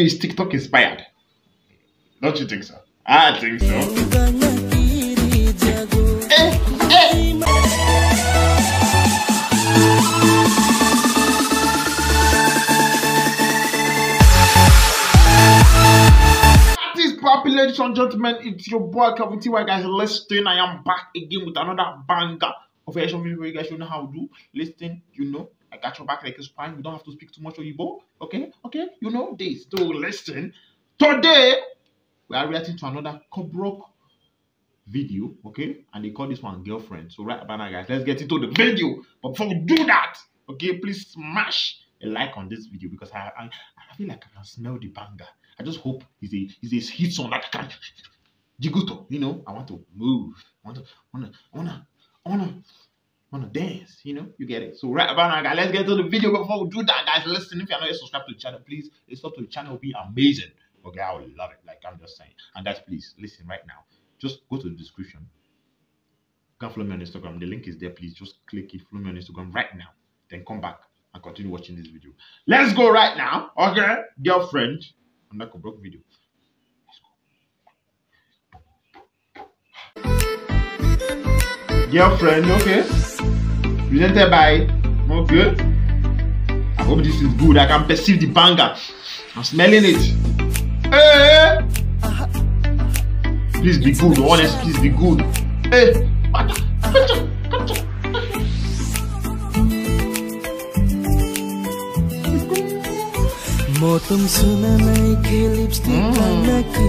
video is TikTok inspired. Don't you think so? I think so. Eh, eh. Ladies and gentlemen? It's your boy Kelvin TY guys. Listen, I am back again with another banger of a video where you guys should know how to do. Listen, you know, I got your back like a spine. You don't have to speak too much Oyibo. Okay, okay, you know this. So listen, today we are reacting to another Kokborok video. Okay, and they call this one girlfriend. So right about now, guys, let's get into the video. But before we do that, okay, please smash a like on this video because I I, I feel like I can smell the banger. I just hope it's a it's a hit song that I can jiguto. You know, I want to move. I want to I wanna wanna wanna wanna dance. You know, you get it. So right about now, guys, let's get to the video. Before we do that, guys, listen. If you're not yet subscribed to the channel, please subscribe to the channel. Be amazing. Okay, I would love it. Like I'm just saying. And guys, please listen right now. Just go to the description. You can follow me on Instagram. The link is there. Please just click it. Follow me on Instagram right now. Then come back and continue watching this video. Let's go right now. Okay, girlfriend. Another broke video. Girlfriend, okay. Presented by okay. I hope this is good. I can perceive the banger. I'm smelling it. Hey! Please be good, honest. Please be good. Hey! Motum सुन नैखे lipstick कानकी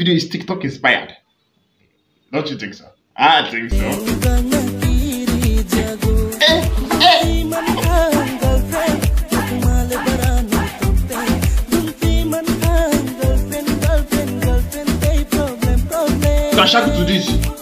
video is TikTok inspired. Don't you think so? I think so. eh, eh. To this.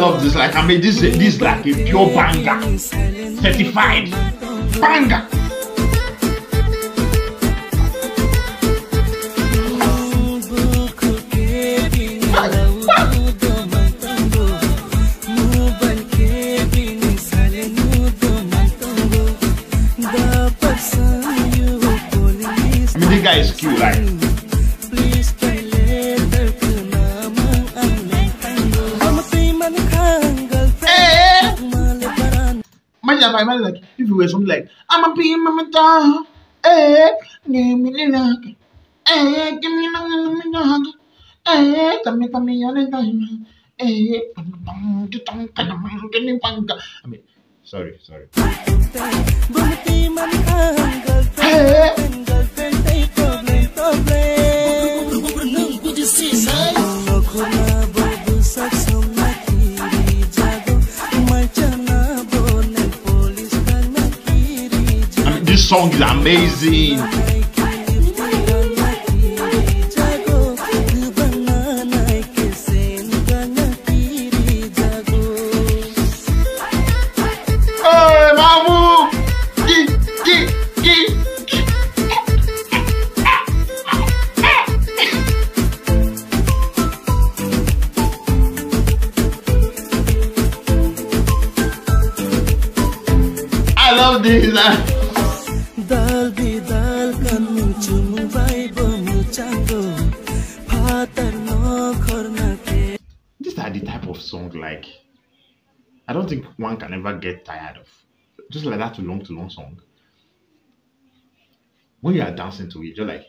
Love this. Like I made this. This is like a pure banger. Certified banger. mean, this cute. Like, Imagine if I imagine like if you were something like I'm a pee mama dog. Eh, give me the look. Eh, give me the dog. Eh, tell me, tell me, all the time. Eh, I mean, sorry, sorry. Mamatay song is amazing. Hey. I love this. Dal di dal kan chum vai bom chango Patar no ke These are the type of song like I don't think one can ever get tired of. Just like that to long to long song. When you are dancing to it, you're like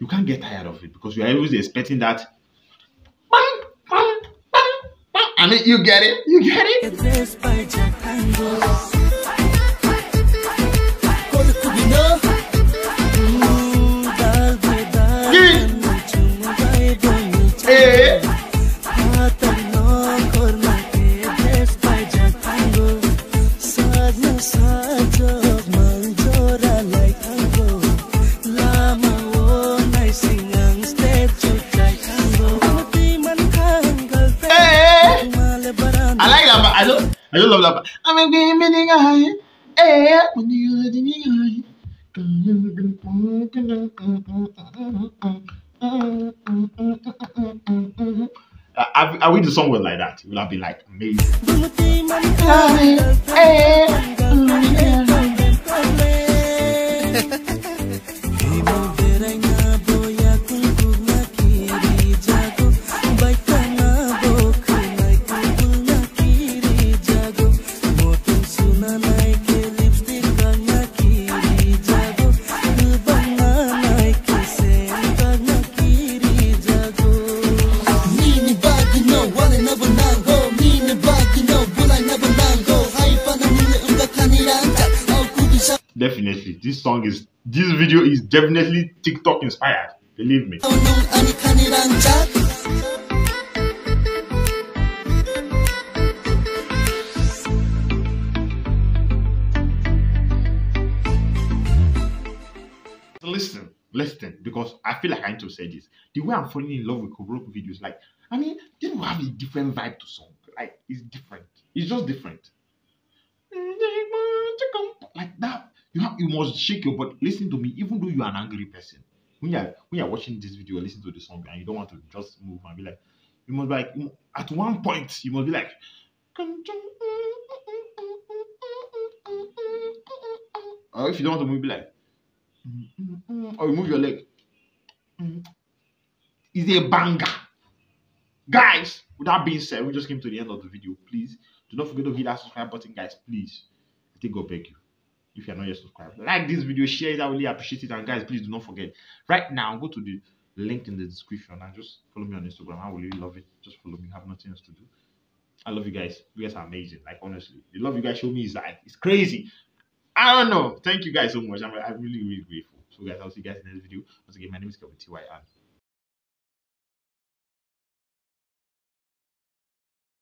you can't get tired of it because you are always expecting that. I mean, you get it, you get it. I don't love that. But I'm a big meaning guy. Eh, when you are the guy. I, I wish the song was like that. It would have been like amazing. This song is, this video is definitely TikTok inspired. Believe me. Listen, listen, because I feel like I need to say this. The way I'm falling in love with Kobroku videos, like, I mean, they have a different vibe to song. Like, it's different. It's just different. Like that. You have you must shake your body. Listen to me, even though you are an angry person. When you're when you're watching this video, listen to the song and you don't want to just move and be like, you must be like at one point, you must be like or if you don't want to move, be like or you move your leg. Is a banger. Guys, with that being said, we just came to the end of the video. Please do not forget to hit that subscribe button, guys. Please. I think God beg you. If you're not yet subscribed, like this video, share it. I really appreciate it. And guys, please do not forget. Right now, go to the link in the description and just follow me on Instagram. I will really love it. Just follow me. Have nothing else to do. I love you guys. You guys are amazing. Like honestly, the love you guys show me is like it's crazy. I don't know. Thank you guys so much. I'm, I'm really, really grateful. So guys, I'll see you guys in the next video. Once again, my name is Kelvin T Y and